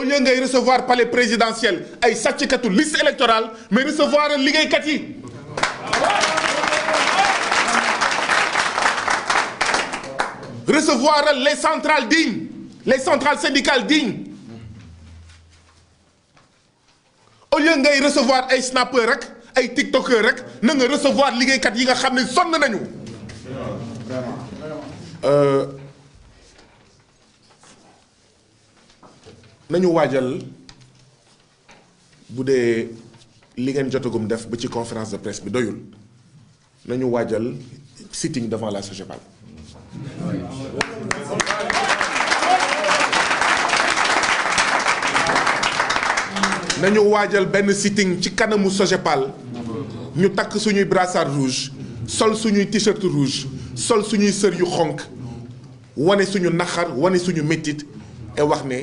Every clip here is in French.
au lieu ngay recevoir palais présidentiel ay sàcckatu liste électorale mais recevoir liggéeykat yi. Recevoir les centrales dignes les centrales syndicales dignes. Au lieu ngay recevoir ay snappeur rek ay nga recevoir liggéeykat yi nga xam ne sonn nañu waajal bu dee li ngeen jotagum def ba ci conférence de presse bi doyul nañu waajal sitting devant la SOGEPAL nañu waajal benn sitting ci kanamu SOGEPAL ñu takk suñuy brassard rouge sol suñuy t-shirt rouge sol suñuy sër yu xonk wane suñu naxar wane suñu metit et wax ne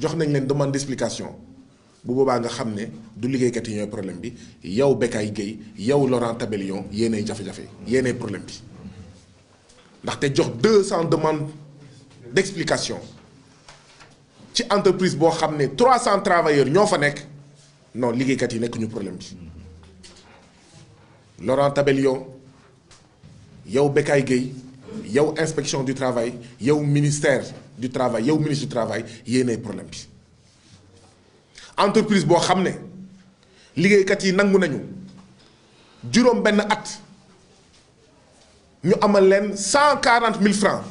jox nañ leen demande d'explication. Bu boobaa nga xam ne du liggéeykat yi ñooy problème bi. Yow Gueye yow Laurent Tabellion jafe-jafe yéenay problème bi. Ndaxte jox deux cent demandes d'explication. Ci entreprise boo xam ne trois cent travailleurs ñoo fa nekk. Non liggéeykat yi nekk ñu problème bi. Laurent Tabellion yow Gueye yow inspection du travail yow ministère du travail yow ministre du travail yéenay problème bi. Entreprise boo xam ne liggéeykat yi nangu nañu at ñu amal leen cent quarante mille francs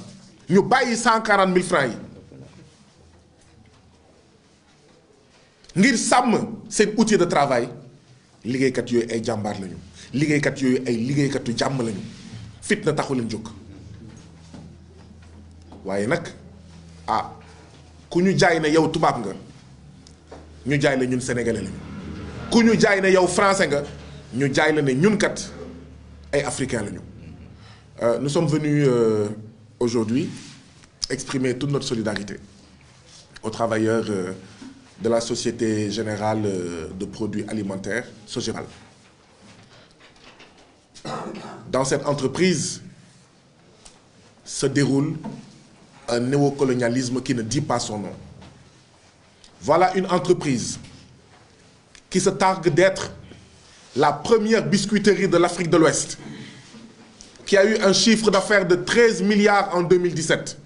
ñu bàyyi cent quarante mille francs yi ngir sàmm seen outil de travail. Liggéeykat yooyu ay jàmbaar lañu liggéeykat yooyu ay liggéeykatu lañu. Fitna ah ku ñu jaay ne yow tubaab nga ñu jaay la ñun sénégalais lañu. Ku ñu jaay ne yow français nga ñu jaay la ne ñun kat ay africains lañu. Nous sommes venus euh, aujourd'hui exprimer toute notre solidarité aux travailleurs euh, de la Société Générale euh, de Produits Alimentaires SOGEPAL dans cette entreprise se déroule un néocolonialisme qui ne dit pas son nom. Voilà une entreprise qui se targue d'être la première biscuiterie de l'Afrique de l'Ouest qui a eu un chiffre d'affaires de 13 milliards en 2017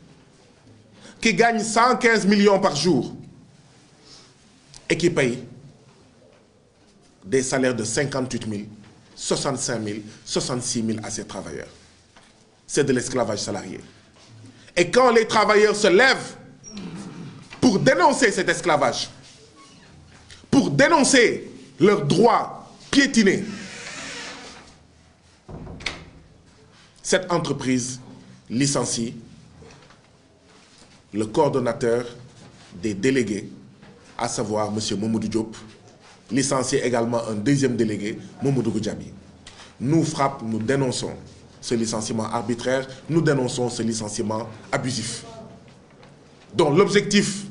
qui gagne 115 millions par jour et qui paye des salaires de 58 000 65 000 66 000 à ses travailleurs. C'est de l'esclavage salarié et quand les travailleurs se lèvent pour dénoncer cet esclavage pour dénoncer leurs droits piétinés cette entreprise licencie le coordonnateur des délégués à savoir monsieur Mamadou Diop licencié également un deuxième délégué Mamadou Goudiaby. Nous frappe nous dénonçons ce licenciement arbitraire nous dénonçons ce licenciement abusif dont l'objectif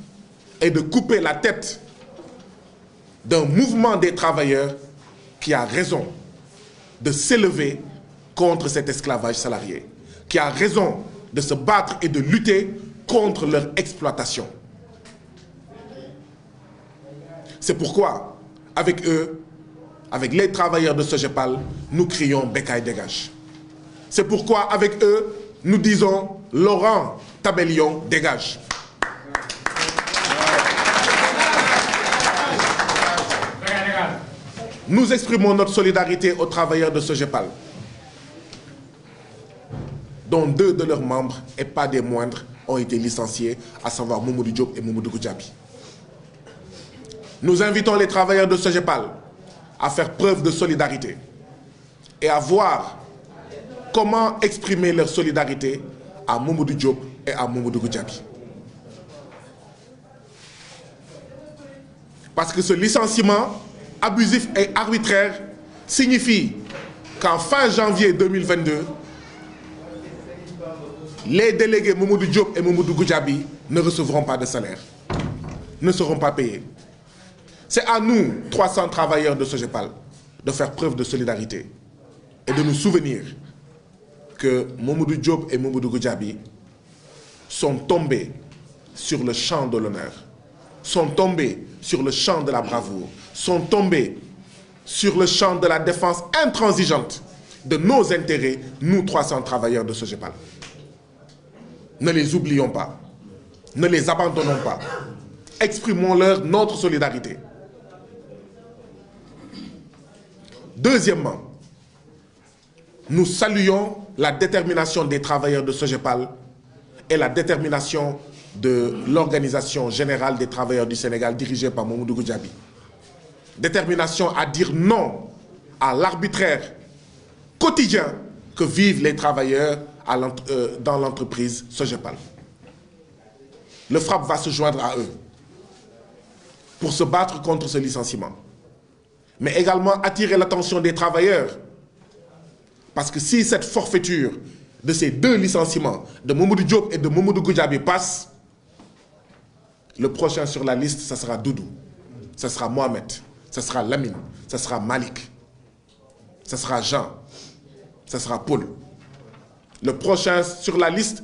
est de couper la tête d'un mouvement des travailleurs qui a raison de s'élever contre cet esclavage salarié, qui a raison de se battre et de lutter contre leur exploitation. C'est pourquoi, avec eux, avec les travailleurs de SOGEPAL, nous crions Bécaye dégage. C'est pourquoi, avec eux, nous disons Laurent Tabellion dégage. Nous exprimons notre solidarité aux travailleurs de Sogepal, dont deux de leurs membres, et pas des moindres, ont été licenciés, à savoir Moumoudou Diop et Moumoudou Goudjabi. Nous invitons les travailleurs de Sogepal à faire preuve de solidarité et à voir comment exprimer leur solidarité à Moumoudou Diop et à Moumoudou Goudjabi. Parce que ce licenciement abusif et arbitraire signifie qu'en fin janvier 2022, les délégués Moumoudou Diop et Moumoudou Goudjabi ne recevront pas de salaire, ne seront pas payés. C'est à nous, 300 travailleurs de Sogepal, de faire preuve de solidarité et de nous souvenir que Moumoudou Diop et Moumoudou Goudjabi sont tombés sur le champ de l'honneur, sont tombés sur le champ de la bravoure, sont tombés sur le champ de la défense intransigeante de nos intérêts, nous 300 travailleurs de Sogepal. Ne les oublions pas, ne les abandonnons pas, exprimons-leur notre solidarité. Deuxièmement, nous saluons la détermination des travailleurs de Sogepal et la détermination de l'Organisation générale des travailleurs du Sénégal dirigée par Mamoudou Goudjabi. Détermination à dire non à l'arbitraire quotidien que vivent les travailleurs euh, dans l'entreprise Sogepal. Le FRAP va se joindre à eux pour se battre contre ce licenciement, mais également attirer l'attention des travailleurs. Parce que si cette forfaiture de ces deux licenciements, de Momoudou Diop et de Momoudou Goudjabi, passe, le prochain sur la liste, ce sera Doudou, ce sera Mohamed, ce sera Lamine, ce sera Malik, ce sera Jean, ce sera Paul. Le prochain sur la liste,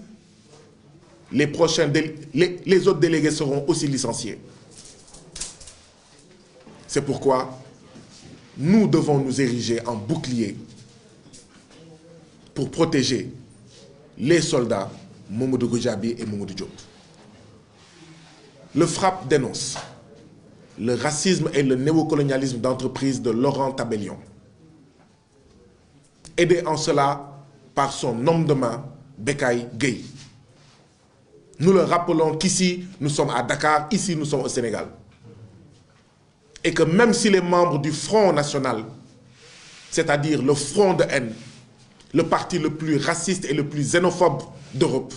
les, prochains les autres délégués seront aussi licenciés. C'est pourquoi nous devons nous ériger en bouclier pour protéger les soldats Momoudou Goudjabi et Momoudou Diop. Le FRAP dénonce le racisme et le néocolonialisme d'entreprise de Laurent Tabellion. Aidé en cela par son homme de main, Bekay Gay. Nous le rappelons qu'ici, nous sommes à Dakar, ici, nous sommes au Sénégal. Et que même si les membres du Front National, c'est-à-dire le Front de haine, le parti le plus raciste et le plus xénophobe d'Europe,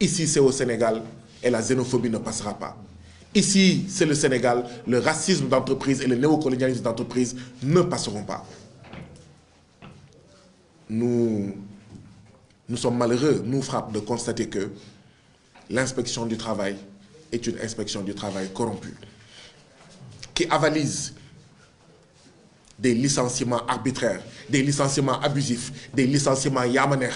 ici c'est au Sénégal et la xénophobie ne passera pas. Ici, c'est le Sénégal, le racisme d'entreprise et le néocolonialisme d'entreprise ne passeront pas. Nous, nous sommes malheureux, nous frappe de constater que l'inspection du travail est une inspection du travail corrompue, qui avalise des licenciements arbitraires, des licenciements abusifs, des licenciements yamaner.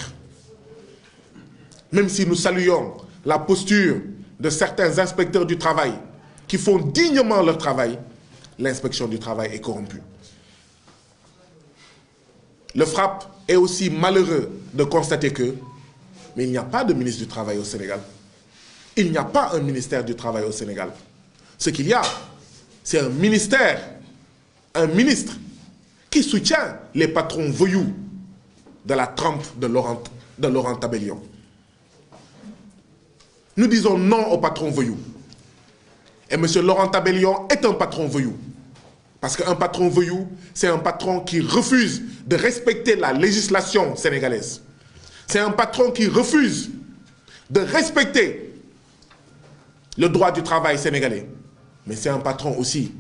Même si nous saluons la posture de certains inspecteurs du travail qui font dignement leur travail, l'inspection du travail est corrompue. Le FRAP est aussi malheureux de constater que, mais il n'y a pas de ministre du Travail au Sénégal. Il n'y a pas un ministère du Travail au Sénégal. Ce qu'il y a, c'est un ministère, un ministre qui soutient les patrons voyous de la trempe de Laurent, de Laurent Tabellion. Nous disons non aux patrons voyous. Et M. Laurent Tabellion est un patron voyou. Parce qu'un patron voyou, c'est un patron qui refuse de respecter la législation sénégalaise. C'est un patron qui refuse de respecter le droit du travail sénégalais. Mais c'est un patron aussi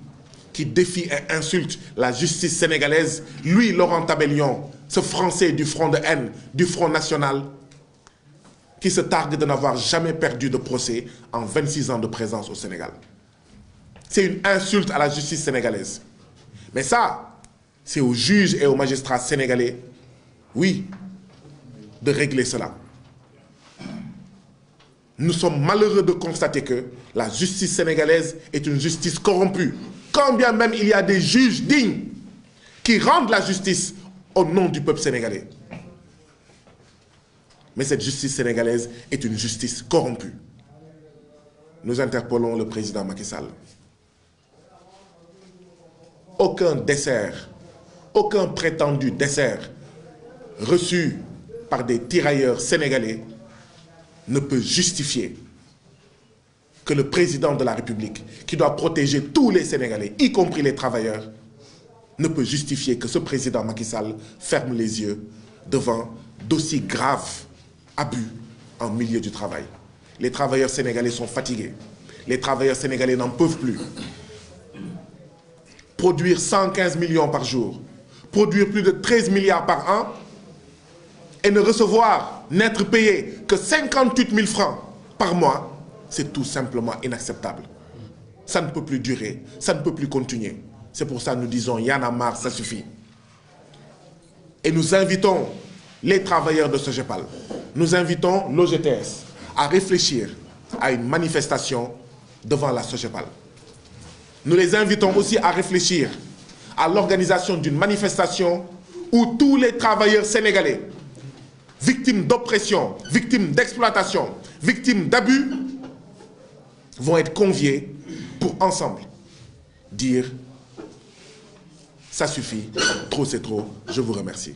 qui défie et insulte la justice sénégalaise. Lui, Laurent Tabellion, ce Français du Front de haine, du Front National, qui se targue de n'avoir jamais perdu de procès en 26 ans de présence au Sénégal. C'est une insulte à la justice sénégalaise. Mais ça, c'est aux juges et aux magistrats sénégalais, oui, de régler cela. Nous sommes malheureux de constater que la justice sénégalaise est une justice corrompue. Quand bien même il y a des juges dignes qui rendent la justice au nom du peuple sénégalais. Mais cette justice sénégalaise est une justice corrompue. Nous interpellons le président Macky Sall aucun dessert, aucun prétendu dessert reçu par des tirailleurs sénégalais ne peut justifier que le président de la République, qui doit protéger tous les Sénégalais, y compris les travailleurs, ne peut justifier que ce président Macky Sall ferme les yeux devant d'aussi graves abus en milieu du travail. Les travailleurs sénégalais sont fatigués. Les travailleurs sénégalais n'en peuvent plus. Produire 115 millions par jour, produire plus de 13 milliards par an et ne recevoir, n'être payé que 58 000 francs par mois, c'est tout simplement inacceptable. Ça ne peut plus durer, ça ne peut plus continuer. C'est pour ça que nous disons, y en a marre, ça suffit. Et nous invitons les travailleurs de ce GEPAL, nous invitons l'OGTS à réfléchir à une manifestation devant la SOGEPAL. Nous les invitons aussi à réfléchir à l'organisation d'une manifestation où tous les travailleurs sénégalais, victimes d'oppression, victimes d'exploitation, victimes d'abus, vont être conviés pour ensemble dire ça suffit, trop c'est trop, je vous remercie.